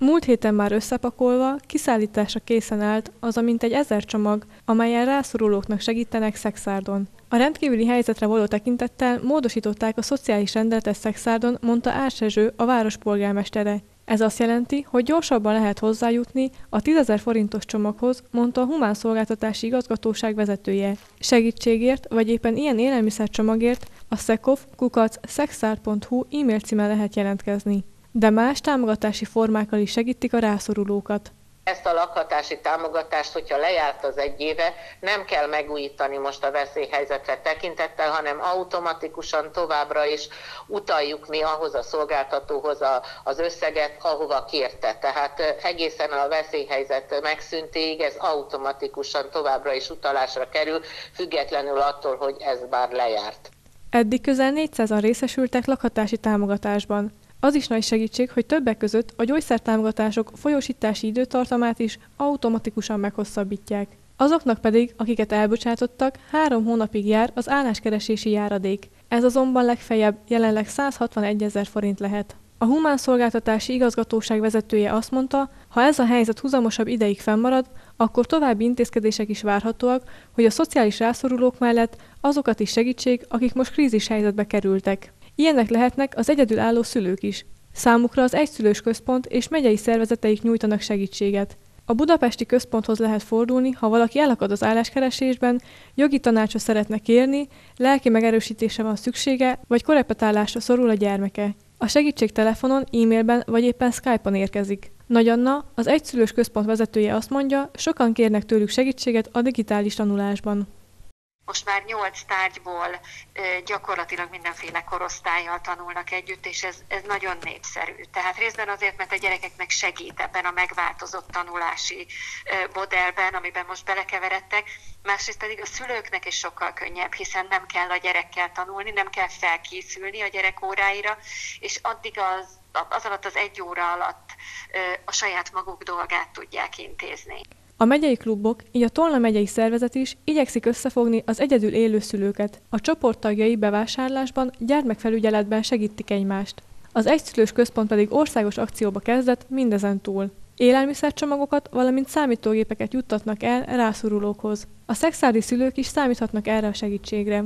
Múlt héten már összepakolva, kiszállításra készen állt az a mintegy ezer csomag, amelyen rászorulóknak segítenek Szexárdon. A rendkívüli helyzetre való tekintettel módosították a szociális rendeletet Szexárdon, mondta Ársezső, a város polgármestere. Ez azt jelenti, hogy gyorsabban lehet hozzájutni a 10.000 forintos csomaghoz, mondta a Humán Szolgáltatási Igazgatóság vezetője. Segítségért, vagy éppen ilyen élelmiszercsomagért a szekov kukac e-mail címen lehet jelentkezni. De más támogatási formákkal is segítik a rászorulókat ezt a lakhatási támogatást, hogyha lejárt az egy éve, nem kell megújítani most a veszélyhelyzetre tekintettel, hanem automatikusan továbbra is utaljuk mi ahhoz a szolgáltatóhoz a, az összeget, ahova kérte. Tehát egészen a veszélyhelyzet megszüntéig ez automatikusan továbbra is utalásra kerül, függetlenül attól, hogy ez bár lejárt. Eddig közel 400-an részesültek lakhatási támogatásban. Az is nagy segítség, hogy többek között a gyógyszertámogatások folyósítási időtartamát is automatikusan meghosszabbítják. Azoknak pedig, akiket elbocsátottak, három hónapig jár az álláskeresési járadék. Ez azonban legfeljebb jelenleg 161 ezer forint lehet. A Humán Szolgáltatási Igazgatóság vezetője azt mondta, ha ez a helyzet húzamosabb ideig fennmarad, akkor további intézkedések is várhatóak, hogy a szociális rászorulók mellett azokat is segítség, akik most krízis helyzetbe kerültek. Ilyenek lehetnek az egyedülálló szülők is. Számukra az egyszülős központ és megyei szervezeteik nyújtanak segítséget. A budapesti központhoz lehet fordulni, ha valaki elakad az álláskeresésben, jogi tanácsot szeretne kérni, lelki megerősítése van szüksége, vagy korepetálásra szorul a gyermeke. A segítség telefonon, e-mailben vagy éppen Skype-on érkezik. Nagy Anna, az egyszülős központ vezetője azt mondja, sokan kérnek tőlük segítséget a digitális tanulásban most már nyolc tárgyból gyakorlatilag mindenféle korosztályjal tanulnak együtt, és ez, ez nagyon népszerű. Tehát részben azért, mert a gyerekeknek segít ebben a megváltozott tanulási modellben, amiben most belekeveredtek, másrészt pedig a szülőknek is sokkal könnyebb, hiszen nem kell a gyerekkel tanulni, nem kell felkészülni a gyerek óráira, és addig az, az alatt az egy óra alatt a saját maguk dolgát tudják intézni. A megyei klubok, így a Tolna megyei szervezet is igyekszik összefogni az egyedül élő szülőket. A csoport tagjai bevásárlásban, gyermekfelügyeletben segítik egymást. Az egyszülős központ pedig országos akcióba kezdett mindezen túl. Élelmiszercsomagokat, valamint számítógépeket juttatnak el rászorulókhoz. A szexádi szülők is számíthatnak erre a segítségre.